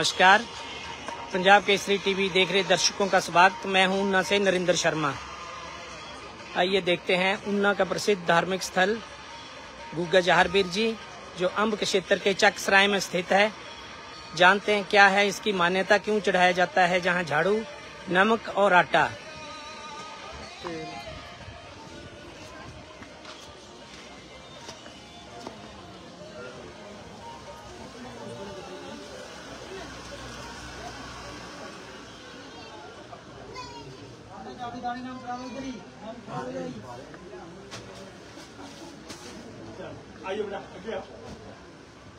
नमस्कार। पंजाब केसरी टीवी देख रहे दर्शकों का स्वागत। मैं हूँ ऊना से नरेंद्र शर्मा। आइए देखते हैं ऊना का प्रसिद्ध धार्मिक स्थल, गुग्गा जहारबीर जी, जो अम्ब क्षेत्र के चक सराय में स्थित है। जानते हैं क्या है इसकी मान्यता क्यों चढ़ाया जाता है, जहाँ झाड़ू, नमक और आटा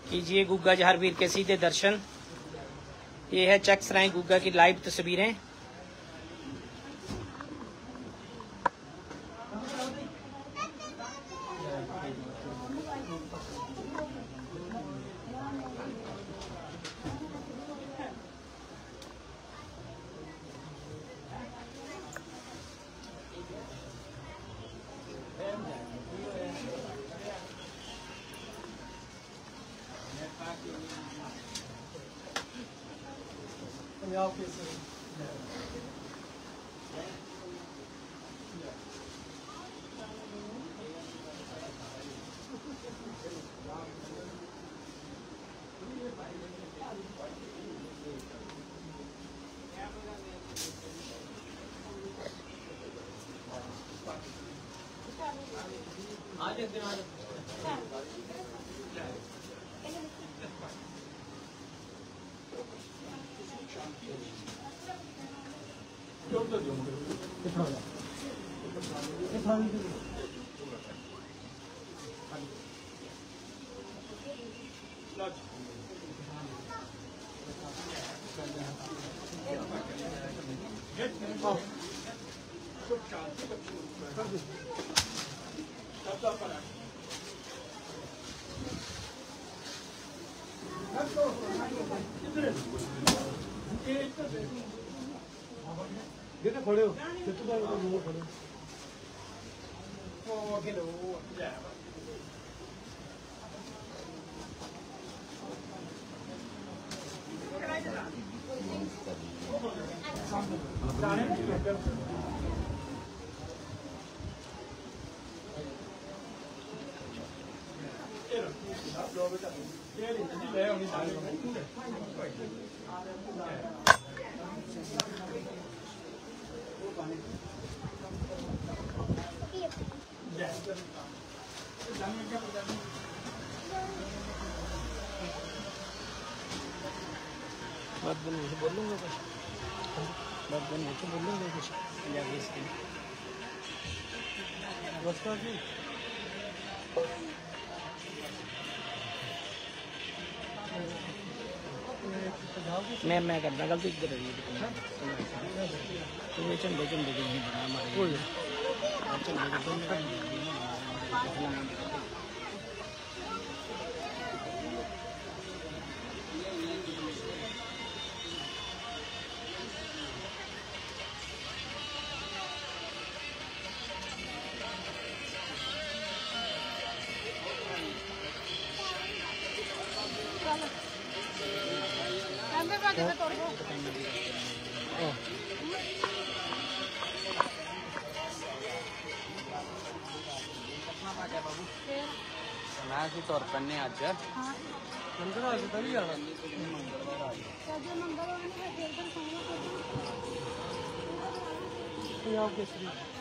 कीजिए गुग्गा जहारवीर के सीधे दर्शन। ये है चक्सराय गुग्गा की लाइव तस्वीरें। पंजाब केसरी कितना हो ਖੜੇ ਹੋ ਕਿੱਥੇ ਦਾ ਲੋਕ ਖੜੇ ਉਹ ਅੱਗੇ ਲੋ बात बनी से बोलूँगा कुछ। बात बनी से बोलूँगा कुछ। पंजाबी से रस्ता की मैं मैं करता गलती किधर है। तो ये चंदे चंदे नहीं बना हमारे देबे करबो मैं सी तौर पन्ने आज हाँ। मंदिर आज तभी आना सजे मंदिर आने का देर पर सोना को आप कैसे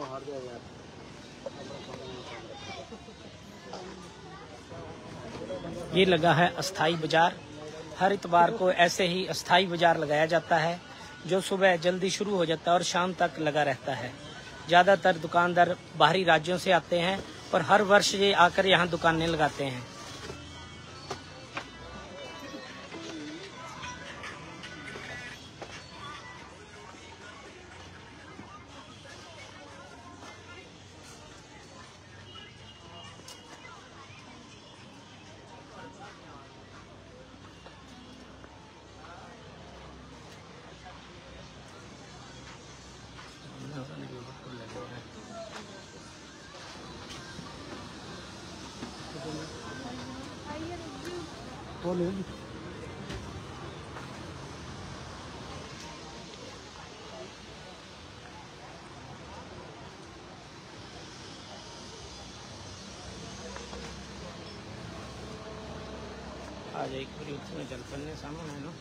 हार गया यार ये लगा है अस्थाई बाज़ार। हर इतवार को ऐसे ही अस्थाई बाज़ार लगाया जाता है, जो सुबह जल्दी शुरू हो जाता है और शाम तक लगा रहता है। ज़्यादातर दुकानदार बाहरी राज्यों से आते हैं और हर वर्ष ये आकर यहाँ दुकानें लगाते हैं। आज एक बार उसमें जल करने सामान है ना?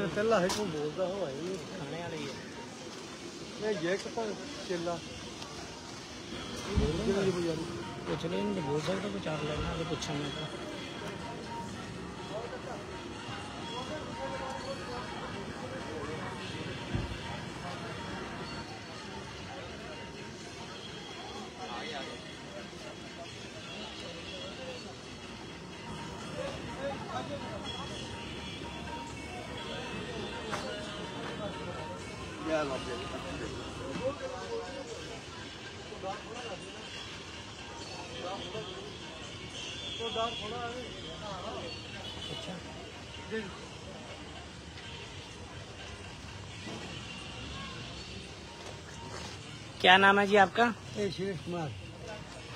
ये चला है कौन बोलता हो भाई खाने वाली है ये ये कौन चला ये बाजारी कुछ नहीं नहीं बोल सकता कुछ आप लेना अगर पूछा मैं क्या नाम है जी आपका? सुरेश कुमार।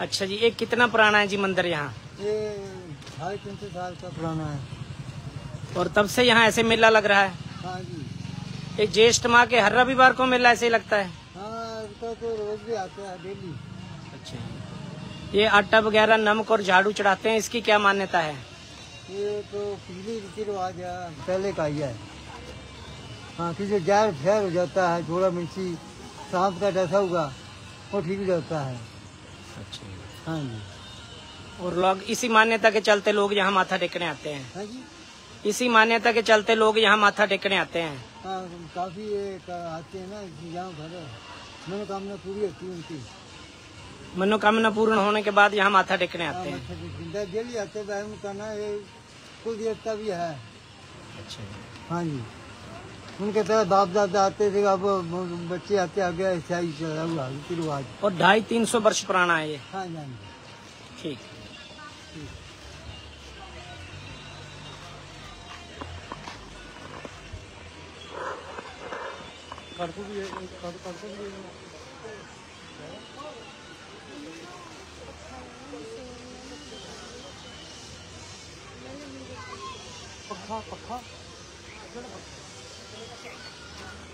अच्छा जी ये कितना पुराना है जी मंदिर यहाँ? ये ढाई तीन सौ साल का पुराना है। और तब से यहाँ ऐसे मेला लग रहा है? हाँ जी। ये ज्येष्ठ माह के हर रविवार को मेला ऐसे ही लगता है? हाँ तो रोज भी आता है डेली। अच्छा ये आटा वगैरह नमक और झाड़ू चढ़ाते हैं इसकी क्या मान्यता है? ये तो पिछली रीति रिवाज पहले का ही है। हाँ किसी जैर फैर हो जाता है थोड़ा मिर्ची सांप का डसा हुआ वो ठीक हो जाता है। अच्छा। हाँ जी। और लोग इसी मान्यता के चलते लोग यहाँ माथा टेकने आते हैं। हाँ जी। इसी मान्यता के चलते लोग यहाँ माथा टेकने आते हैं। हाँ काफ़ी का- आते हैं ना यहाँ घर मनोकामना पूरी होती है उनकी। मनोकामना पूर्ण होने के बाद यहाँ माथा टेकने आते हैं। हाँ, ज़िंदा डेली आते हैं उनका ना कुल देवता भी है। अच्छा। हाँ जी। उनके तरह बाप दादा आते थे अब बच्चे आते आगे ऐसा ही चला हुआ रीति रिवाज और ढाई तीन सौ वर्ष पुराना है ये। हाँ जी हाँ। जी ठीक भी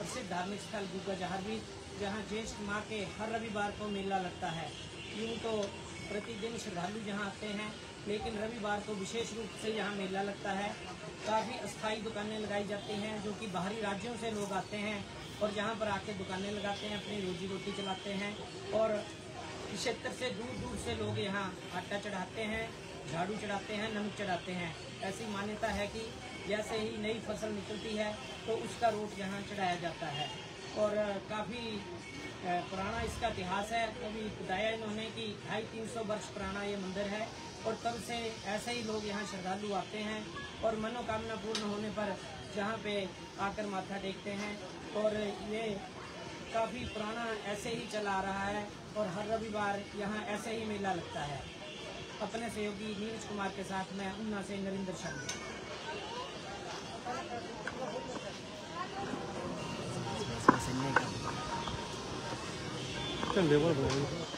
प्रसिद्ध धार्मिक स्थल गुग्गा भी, जहाँ ज्येष्ठ माह के हर रविवार को मेला लगता है। यूँ तो प्रतिदिन श्रद्धालु यहाँ आते हैं, लेकिन रविवार को विशेष रूप से यहाँ मेला लगता है। काफ़ी अस्थायी दुकानें लगाई जाती हैं, जो कि बाहरी राज्यों से लोग आते हैं और यहाँ पर आके दुकानें लगाते हैं, अपनी रोजी रोटी चलाते हैं और क्षेत्र से दूर दूर से लोग यहाँ आटा चढ़ाते हैं, झाड़ू चढ़ाते हैं, नमक चढ़ाते हैं। ऐसी मान्यता है कि जैसे ही नई फ़सल निकलती है तो उसका रोट यहाँ चढ़ाया जाता है। और काफ़ी पुराना इसका इतिहास है। अभी बताया इन्होंने कि ढाई तीन सौ वर्ष पुराना ये मंदिर है और तब से ऐसे ही लोग यहाँ श्रद्धालु आते हैं और मनोकामना पूर्ण होने पर जहाँ पे आकर माथा टेकते हैं। और ये काफ़ी पुराना ऐसे ही चला आ रहा है और हर रविवार यहाँ ऐसे ही मेला लगता है। अपने सहयोगी नीरज कुमार के साथ मैं ऊना से नरेंद्र शर्मा 这没有了。